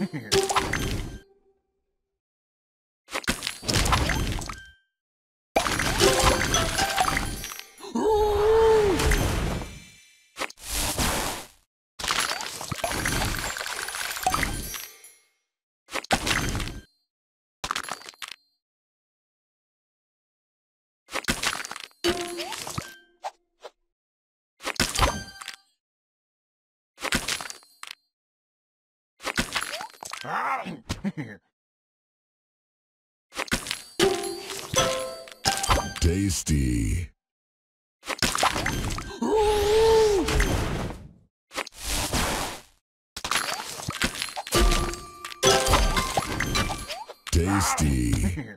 Yeah. Tasty. Tasty.